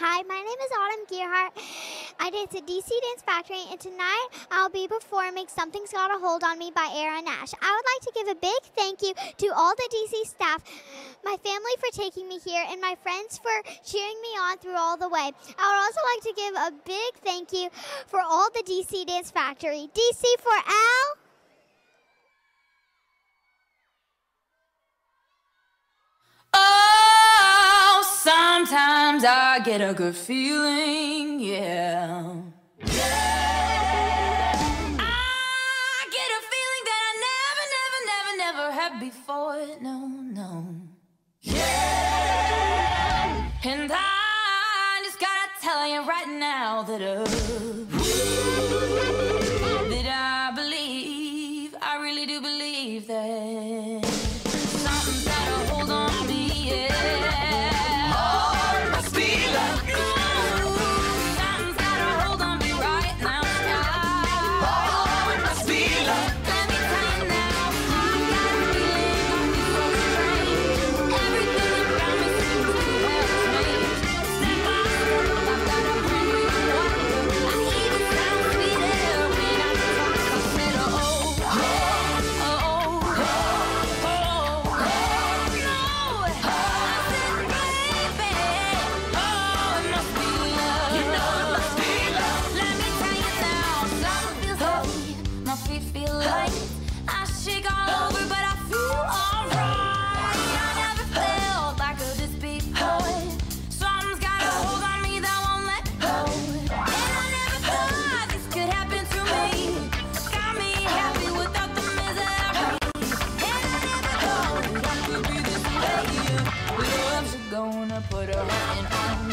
Hi, my name is Autumn Gearheart. I dance at DC Dance Factory, and tonight I'll be performing Something's Got a Hold on Me by Etta James. I would like to give a big thank you to all the DC staff, my family for taking me here, and my friends for cheering me on through all the way. I would also like to give a big thank you for all the DC Dance Factory. DC for Al. Sometimes I get a good feeling, yeah. I get a feeling that I never, never, never, never had before. No, no. Yeah. And I just gotta tell you right now that uh, feel light. I shake all over, but I feel alright. I never felt like this before. Something's got a hold on me that won't let go. And I never thought this could happen to me. Got me happy without the misery. And I never thought I could be this way. Love's gonna put a heart in